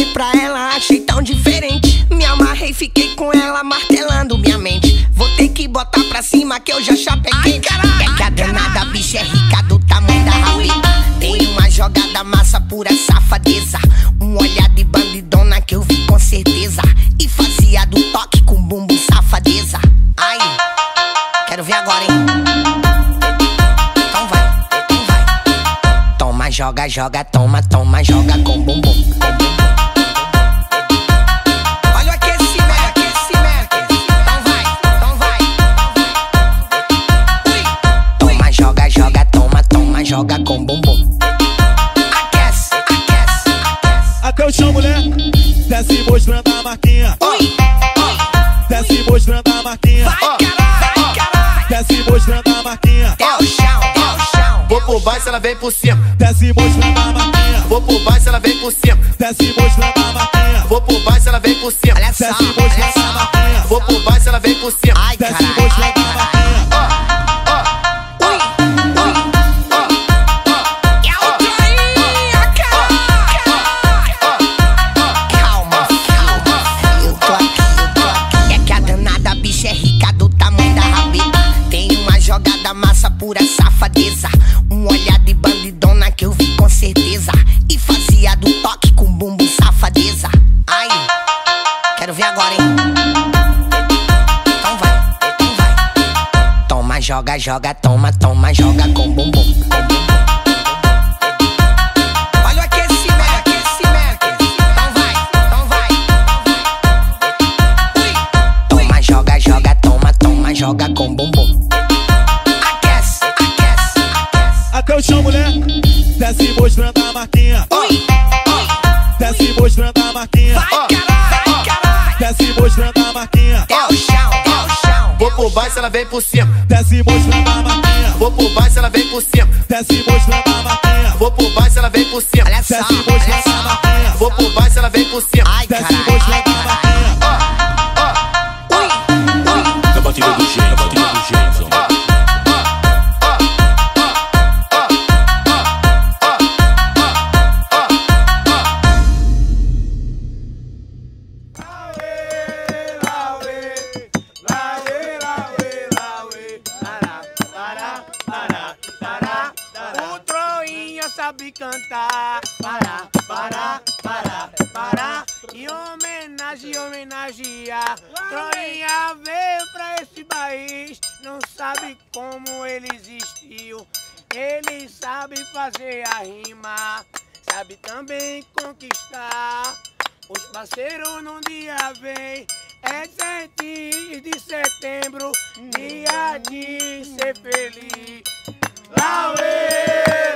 E pra ela achei tão diferente. Me amarrei, fiquei com ela martelando minha mente. Vou ter que botar pra cima que eu já chapei quente. É que a danada, bicha é rica do tamanho da Raul. Tem uma jogada massa, pura safadeza. Um olhar de bandidona que eu vi com certeza. E fazia do toque com bumbum safadeza. Ai, quero ver agora, hein? Então então joga, joga, toma, toma, joga com bumbum. Joga com bumbum. Aquece, aquece, aquece. Até o chão, mulher. Desce mostrando a marquinha. Ui, ui. Desce mostrando a marquinha. Vai, caralho, vai, caralho. Desce mostrando a marquinha. Até o chão, até o chão. Vou por baixo, ela vem por cima. Desce mostrando a marquinha. Vou por baixo, ela vem por cima. Desce mostrando a marquinha. Vou por baixo, ela vem por cima. Olha só, Desce mostrando a marquinha. Vou por baixo, ela vem por cima. Massa pura safadeza. Um olhar de bandidona que eu vi com certeza. E fazia do toque com bumbum safadeza. Ai, quero ver agora, hein? Então vai, então vai. Toma, joga, joga, toma, toma, joga com bumbum. Mulher. Desce mostrando a marquinha. Ui, ui. Desce mostrando a marquinha. Vai, caralho, caralho. Desce mostrando a marquinha. Até o chão, até o chão. Vou por baixo, ela vem por cima. Desce mostrando a marquinha. Vou por baixo, ela vem por cima. Desce mostrando a marquinha. Vou por baixo, ela vem por cima. Olha só, Desce olha mostrando a só. marquinha. Vou por baixo, ela vem por cima. Ai, Desce caralho, ai, mostrando a caralho. Sabe cantar. Para, para, para, para. E homenagem, homenagear. Troinha veio pra esse país. Não sabe como ele existiu. Ele sabe fazer a rima. Sabe também conquistar. Os parceiros num dia vem. É 7 de setembro, dia de ser feliz. Lauê,